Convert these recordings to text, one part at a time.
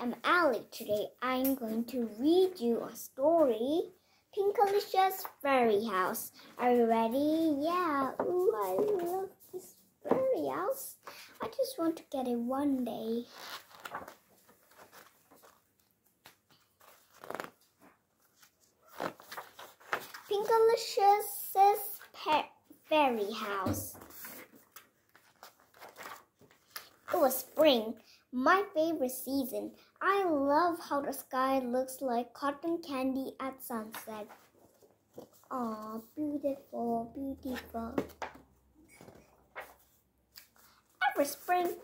am Elly. Today I'm going to read you a story. Pinkalicious Fairy House. Are you ready? Yeah. Ooh, I love this fairy house. I just want to get it one day. Pinkalicious Fairy House. It was spring, my favorite season. I love how the sky looks like cotton candy at sunset. Oh, beautiful, beautiful. Every spring,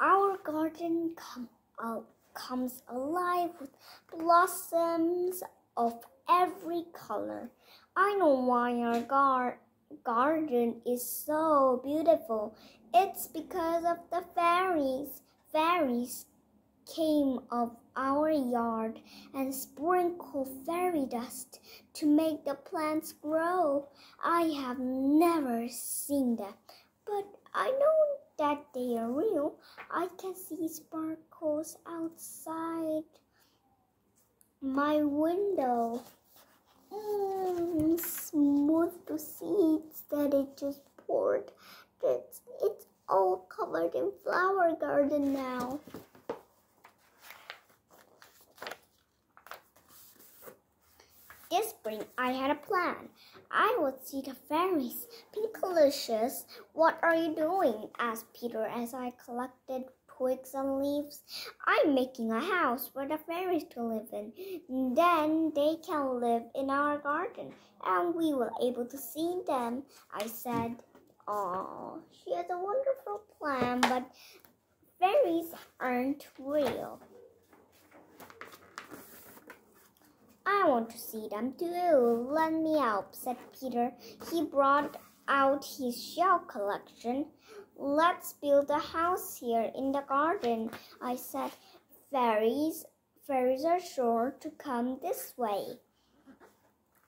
our garden come out, comes alive with blossoms of every color. I know why our gar garden is so beautiful. It's because of the fairies. Fairies came of our yard and sprinkle fairy dust to make the plants grow. I have never seen them, but I know that they are real. I can see sparkles outside my window. Mm, smooth the seeds that it just poured. It's, it's all covered in flower garden now. This spring, I had a plan. I would see the fairies. Pinkalicious, what are you doing? asked Peter as I collected twigs and leaves. I'm making a house for the fairies to live in. Then they can live in our garden, and we will be able to see them, I said. Oh, she has a wonderful plan, but fairies aren't real. I want to see them too. Let me out, said Peter. He brought out his shell collection. Let's build a house here in the garden, I said. Fairies, fairies are sure to come this way.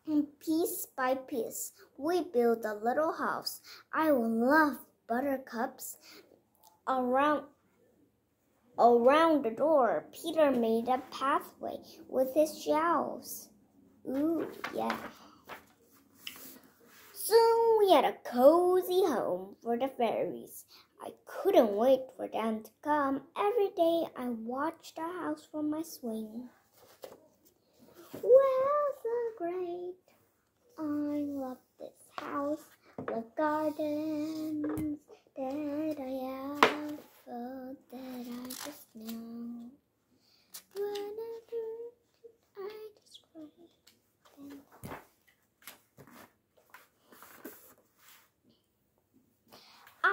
And piece by piece, we built a little house. I love buttercups around Around the door, Peter made a pathway with his shells. Ooh, yeah. Soon we had a cozy home for the fairies. I couldn't wait for them to come. Every day I watched the house from my swing. Well, so great. I love this house, the gardens that I have thought that I just know. Whenever I describe them.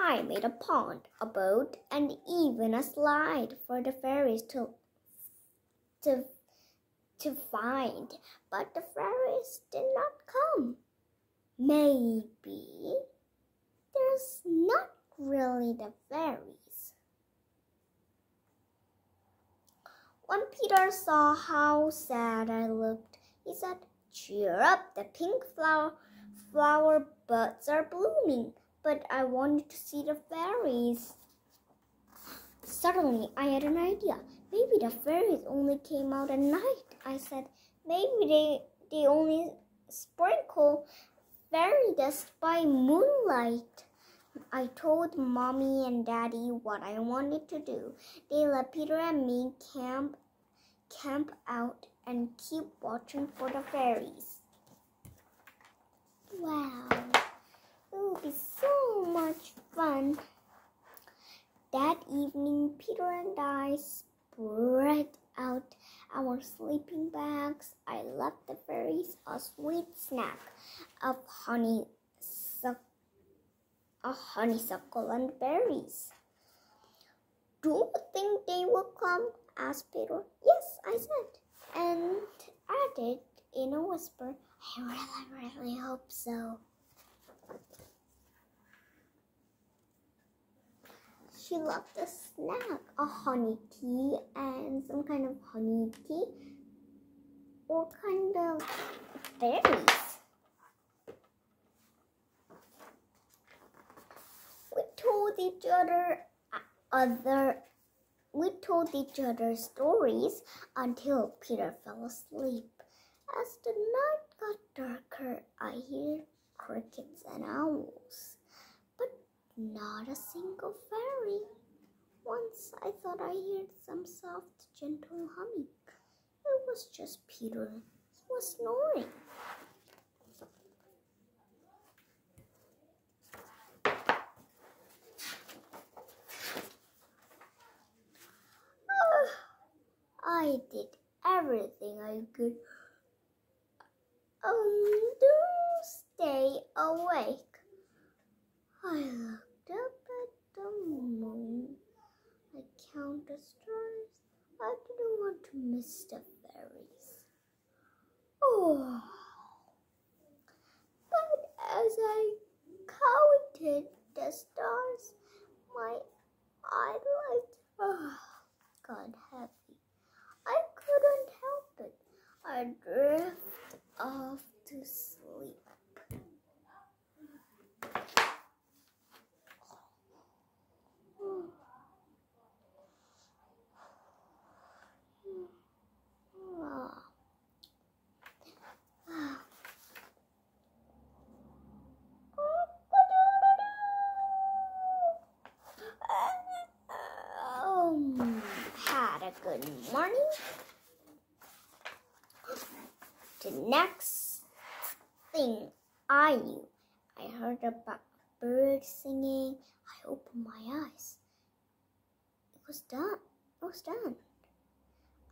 I made a pond, a boat, and even a slide for the fairies to to to find, but the fairies did not come. Maybe there's not really the fairies. When Peter saw how sad I looked, he said, Cheer up, the pink flower, flower buds are blooming, but I wanted to see the fairies. Suddenly, I had an idea. Maybe the fairies only came out at night, I said. Maybe they, they only sprinkle fairy dust by moonlight. I told mommy and daddy what I wanted to do. They let Peter and me camp camp out and keep watching for the fairies. Wow, will be so much fun. That evening, Peter and I spread out our sleeping bags. I left the fairies a sweet snack of honey, a honeysuckle and berries. Do you think they will come? asked Peter. Yes, I said, and added in a whisper, I really, really hope so. She loved a snack, a honey tea, and some kind of honey tea, or kind of berries. We told each other uh, other we told each other stories until Peter fell asleep. As the night got darker, I heard crickets and owls, not a single fairy. Once I thought I heard some soft, gentle humming. It was just Peter. He was snoring. I did everything I could um, to stay awake. I looked up at the moon. I counted the stars. I didn't want to miss the fairies. Oh. But as I counted the stars, my eyelids oh, got heavy. I couldn't help it. I drifted off to sleep. Um, had a good morning. The next thing I knew, I heard a bird singing. I opened my eyes. It was done. It was done.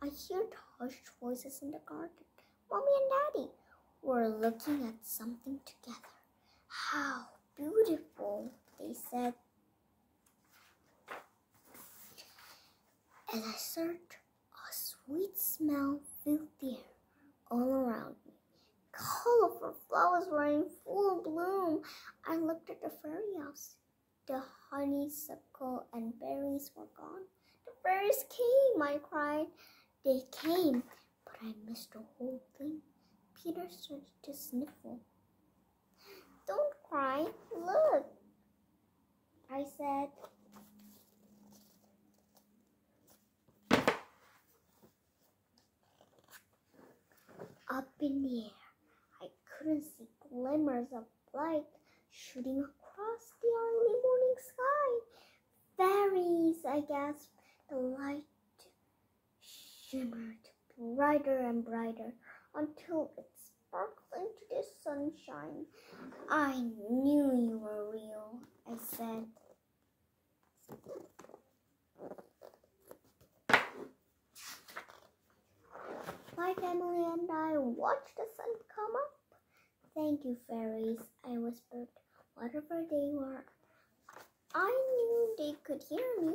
I heard hushed voices in the garden. Mommy and Daddy were looking at something together. How beautiful, they said. As I searched, a sweet smell filled the air all around me. Colorful flowers were in full bloom. I looked at the fairy house. The honeysuckle and berries were gone. The fairies came, I cried. They came, but I missed the whole thing. Peter started to sniffle. Don't cry, look, I said. I couldn't see glimmers of light shooting across the early morning sky. Fairies, I gasped. The light shimmered brighter and brighter until it sparkled into the sunshine. I knew you were real, I said. My family and I watched the sun come up. Thank you, fairies, I whispered. Whatever they were, I knew they could hear me.